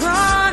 Run.